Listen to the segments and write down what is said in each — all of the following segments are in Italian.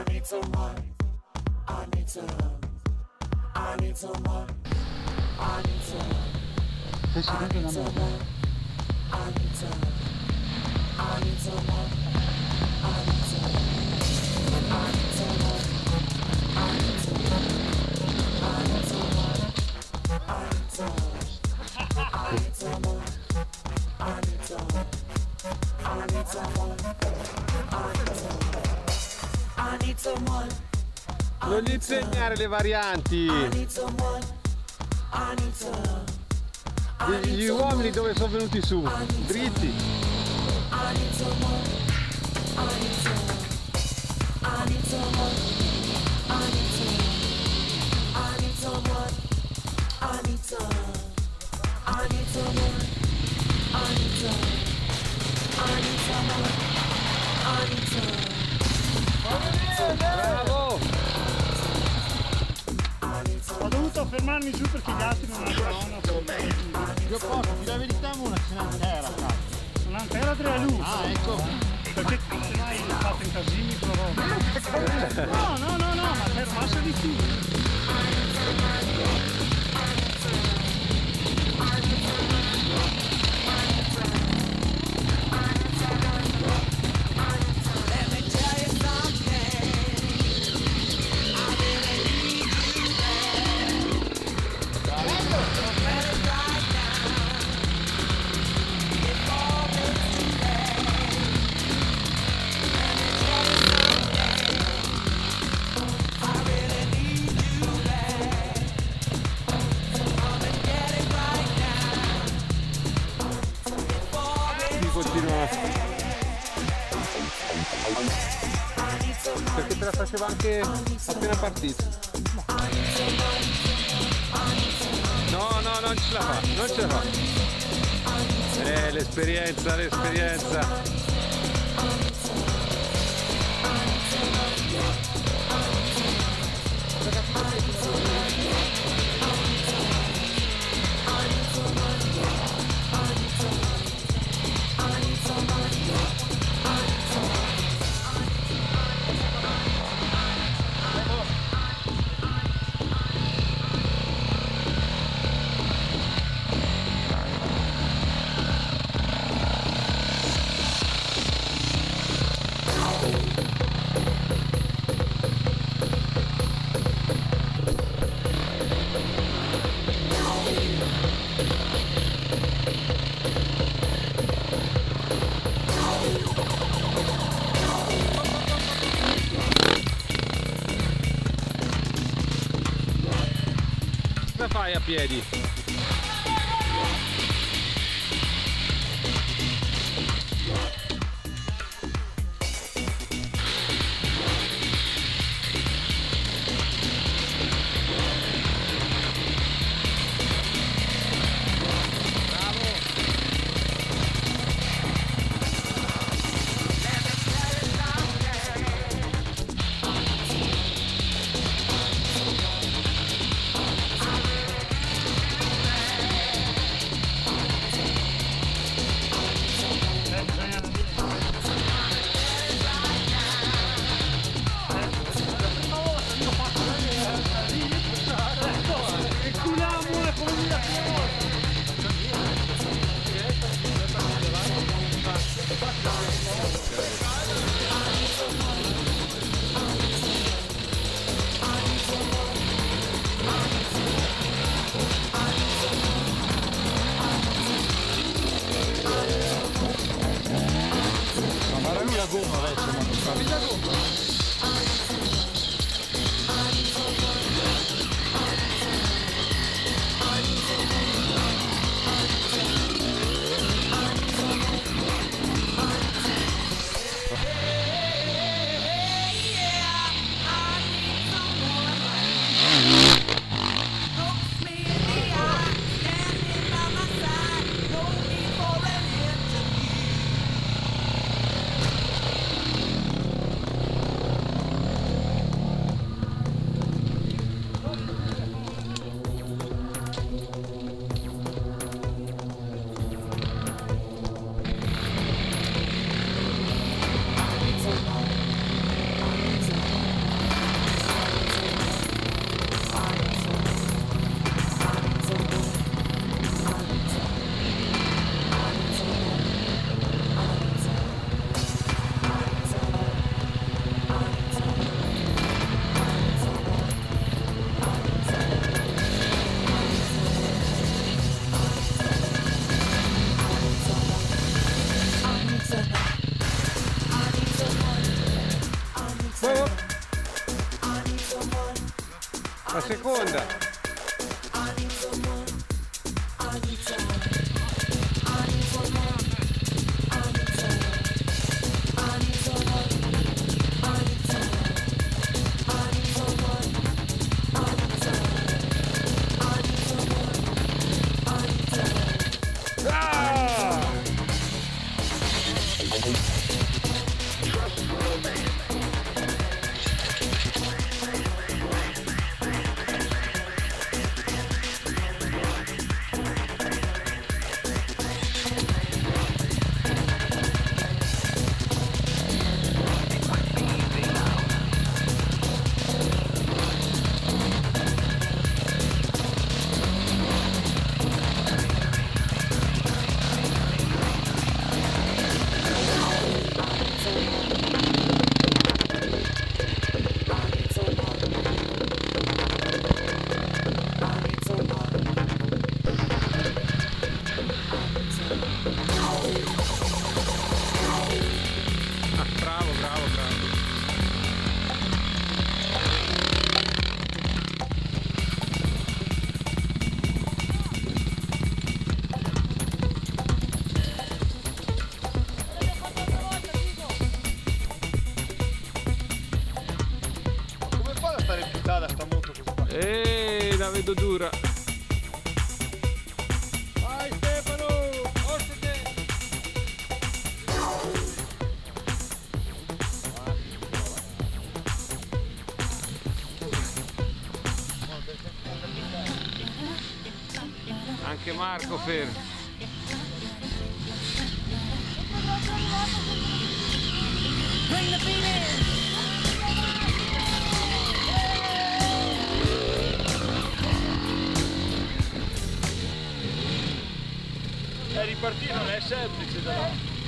I need someone. I need some. I need someone. I need some. Sei sicuro da? I need some. I need someone. I need some. I need someone. I need someone. I need someone. I need someone. I need someone. I need someone. I need someone. Non gli insegnare le varianti. Gli uomini dove sono venuti su? Dritti. Bravo! Ho dovuto fermarmi giù perché gli altri non avevano. Io posso, di la verità una ce n'è intera, cazzo. Un'antera tre luce. Ah, ecco. Perché se no hai fatto in casini però. No, no, no, no, ma per massa di più. Faceva anche appena partito. No, no, non ce la fa, non ce la fa. Eh, l'esperienza, l'esperienza. Cosa Você a Apieri. Bitago, arrête. Bitago. La seconda. Vedo dura. Vai Stefano! Forse te! Anche Marco fermo. È ripartito, non è semplice da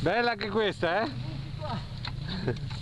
Bella anche questa, eh?